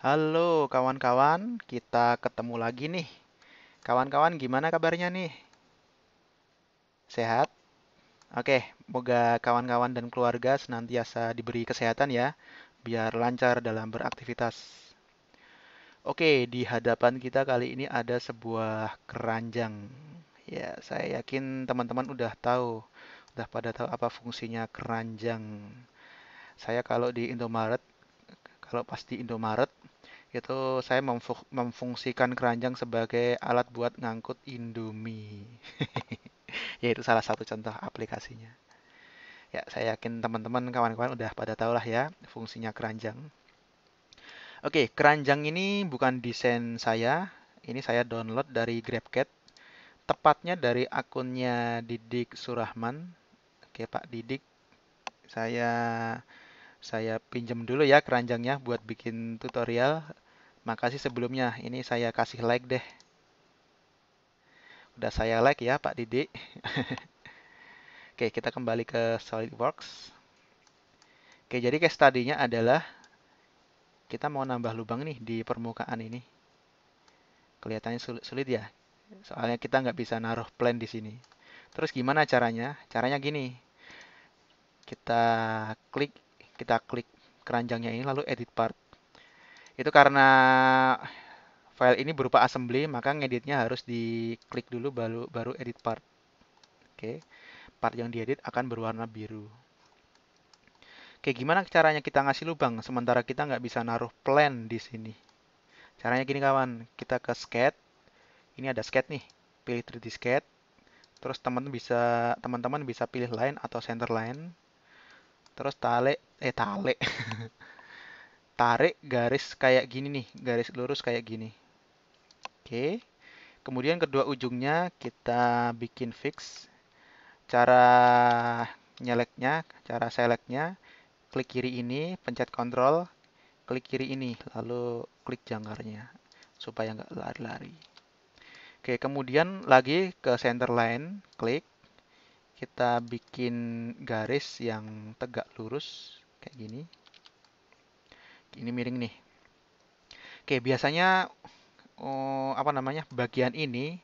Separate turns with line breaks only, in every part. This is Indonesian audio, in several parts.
Halo kawan-kawan, kita ketemu lagi nih. Kawan-kawan gimana kabarnya nih? Sehat? Oke, moga kawan-kawan dan keluarga senantiasa diberi kesehatan ya, biar lancar dalam beraktivitas. Oke, di hadapan kita kali ini ada sebuah keranjang. Ya, saya yakin teman-teman udah tahu, udah pada tahu apa fungsinya keranjang. Saya kalau di Indomaret, kalau pas di Indomaret itu saya memfungsikan keranjang sebagai alat buat ngangkut Indomie. Yaitu salah satu contoh aplikasinya. Ya, saya yakin teman-teman kawan-kawan udah pada tahu lah ya fungsinya keranjang. Oke, keranjang ini bukan desain saya. Ini saya download dari GrabCat. Tepatnya dari akunnya Didik Surahman. Oke, Pak Didik. Saya saya pinjam dulu ya keranjangnya buat bikin tutorial. Makasih sebelumnya. Ini saya kasih like deh. Udah saya like ya Pak Didi. Oke, kita kembali ke SolidWorks. Oke, jadi case tadinya adalah kita mau nambah lubang nih di permukaan ini. Kelihatannya sulit, sulit ya. Soalnya kita nggak bisa naruh plan di sini. Terus gimana caranya? Caranya gini. Kita klik kita klik keranjangnya ini lalu edit part. Itu karena file ini berupa assembly, maka ngeditnya harus diklik dulu baru baru edit part. Oke. Part yang diedit akan berwarna biru. Oke, gimana caranya kita ngasih lubang sementara kita nggak bisa naruh plan di sini? Caranya gini kawan, kita ke sketch. Ini ada sketch nih. Pilih 3D sketch. Terus teman-teman bisa teman-teman bisa pilih line atau center line terus tale eh tale. Tarik garis kayak gini nih garis lurus kayak gini. Oke. Kemudian kedua ujungnya kita bikin fix. Cara nyeleknya cara selectnya klik kiri ini pencet kontrol klik kiri ini lalu klik jangkarnya supaya nggak lari-lari. Oke kemudian lagi ke center line klik kita bikin garis yang tegak lurus kayak gini. Ini miring nih. Oke, biasanya oh, apa namanya bagian ini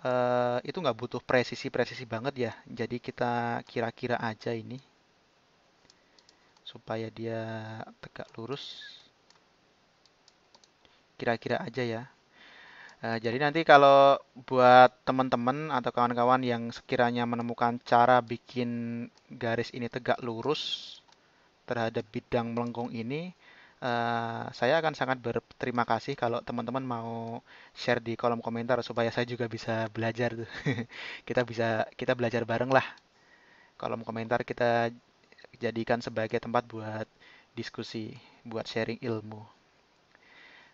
uh, itu nggak butuh presisi-presisi banget ya. Jadi kita kira-kira aja ini supaya dia tegak lurus. Kira-kira aja ya. Uh, jadi nanti kalau buat teman-teman atau kawan-kawan yang sekiranya menemukan cara bikin garis ini tegak lurus terhadap bidang melengkung ini, uh, saya akan sangat berterima kasih kalau teman-teman mau share di kolom komentar supaya saya juga bisa belajar. kita bisa kita belajar bareng lah. Kolom komentar kita jadikan sebagai tempat buat diskusi, buat sharing ilmu.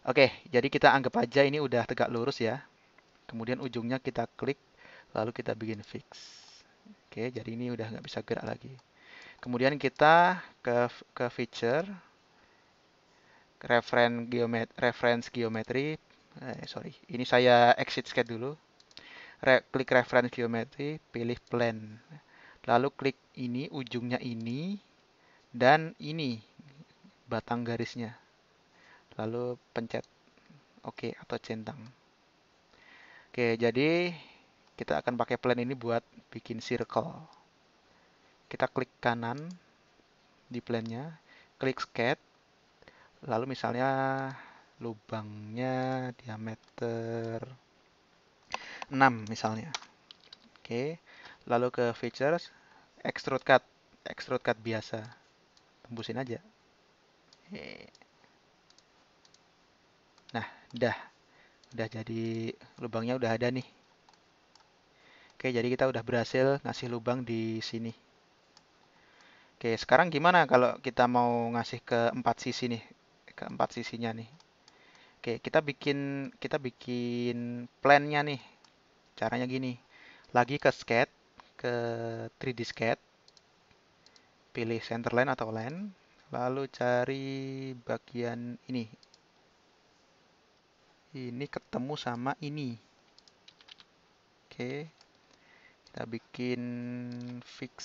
Oke, jadi kita anggap aja ini udah tegak lurus ya. Kemudian ujungnya kita klik, lalu kita bikin fix. Oke, jadi ini udah nggak bisa gerak lagi. Kemudian kita ke ke feature, reference geometri, reference geometry. Eh, sorry, ini saya exit sketch dulu. Re klik reference geometry, pilih plane. Lalu klik ini, ujungnya ini, dan ini batang garisnya lalu pencet OK atau centang. Oke, jadi kita akan pakai plan ini buat bikin circle. Kita klik kanan di plannya, klik sketch, lalu misalnya lubangnya diameter 6 misalnya. Oke, lalu ke features, extrude cut, extrude cut biasa, tembusin aja. Udah. Udah jadi lubangnya udah ada nih. Oke, jadi kita udah berhasil ngasih lubang di sini. Oke, sekarang gimana kalau kita mau ngasih ke empat sisi nih? Ke empat sisinya nih. Oke, kita bikin kita bikin plan-nya nih. Caranya gini. Lagi ke sketch, ke 3D sketch. Pilih center line atau line. Lalu cari bagian ini, ini ketemu sama ini. Oke. Kita bikin fix.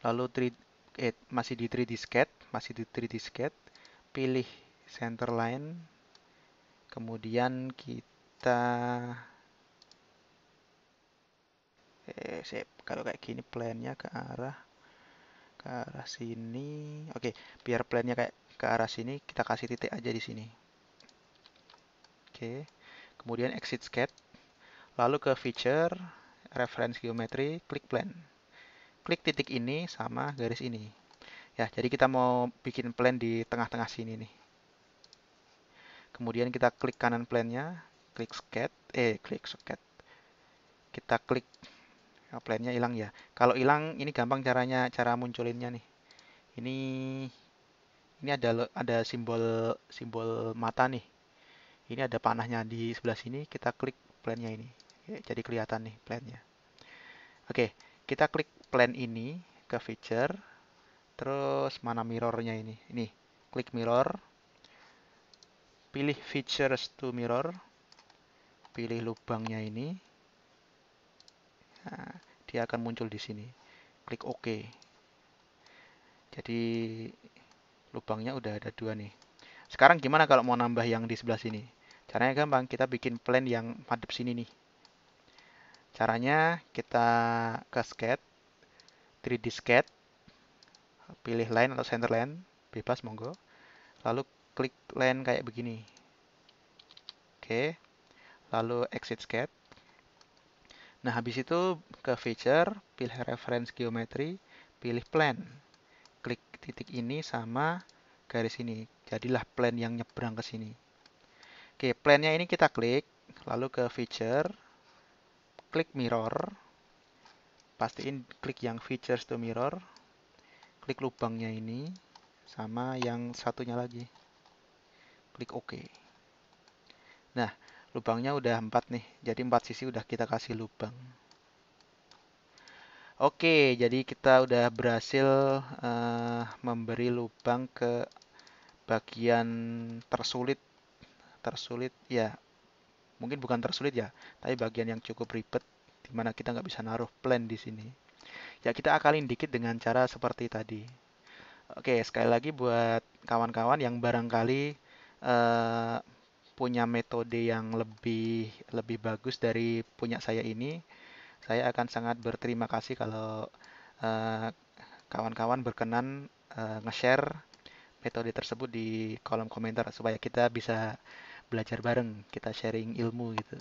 Lalu 3, eh, masih di 3D sketch, masih di 3D sketch. pilih center line, kemudian kita eh sip. kalau kayak gini plannya ke arah ke arah sini. Oke, biar plannya kayak ke arah sini, kita kasih titik aja di sini. Oke. Kemudian exit sketch. Lalu ke feature, reference geometry, klik plan. Klik titik ini sama garis ini. Ya, jadi kita mau bikin plan di tengah-tengah sini nih. Kemudian kita klik kanan plannya, klik sketch, eh klik sketch. Kita klik ya, plannya hilang ya. Kalau hilang ini gampang caranya, cara munculinnya nih. Ini ini ada ada simbol simbol mata nih. Ini ada panahnya di sebelah sini, kita klik plannya ini. Jadi kelihatan nih plannya. Oke, kita klik plan ini ke feature, Terus mana mirrornya ini? Ini, klik mirror. Pilih features to mirror. Pilih lubangnya ini. Nah, dia akan muncul di sini. Klik OK. Jadi lubangnya udah ada dua nih. Sekarang gimana kalau mau nambah yang di sebelah sini? Caranya gampang, kita bikin plan yang madep sini nih. Caranya kita ke sketch, 3D sketch, pilih line atau center line, bebas monggo. Lalu klik line kayak begini. Oke. Lalu exit sketch. Nah, habis itu ke feature, pilih reference geometry, pilih plan. Klik titik ini sama garis ini. Jadilah plan yang nyebrang ke sini. Oke, plannya ini kita klik, lalu ke feature, klik mirror, pastiin klik yang features to mirror, klik lubangnya ini sama yang satunya lagi klik OK nah lubangnya udah empat nih jadi empat sisi udah kita kasih lubang Oke, jadi kita udah berhasil uh, memberi lubang ke bagian tersulit. Tersulit ya, mungkin bukan tersulit ya, tapi bagian yang cukup ribet, di mana kita nggak bisa naruh plan di sini. Ya kita akalin dikit dengan cara seperti tadi. Oke, sekali lagi buat kawan-kawan yang barangkali uh, punya metode yang lebih lebih bagus dari punya saya ini, saya akan sangat berterima kasih kalau eh, kawan-kawan berkenan uh, nge-share metode tersebut di kolom komentar supaya kita bisa belajar bareng, kita sharing ilmu gitu.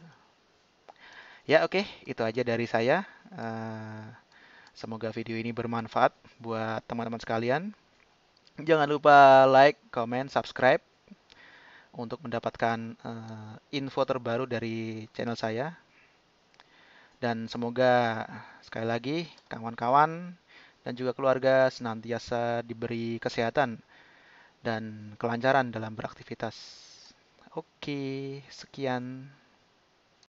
Ya oke, okay, itu aja dari saya. Uh, Semoga video ini bermanfaat buat teman-teman sekalian. Jangan lupa like, comment, subscribe untuk mendapatkan uh, info terbaru dari channel saya. Dan semoga sekali lagi kawan-kawan dan juga keluarga senantiasa diberi kesehatan dan kelancaran dalam beraktivitas. Oke, sekian.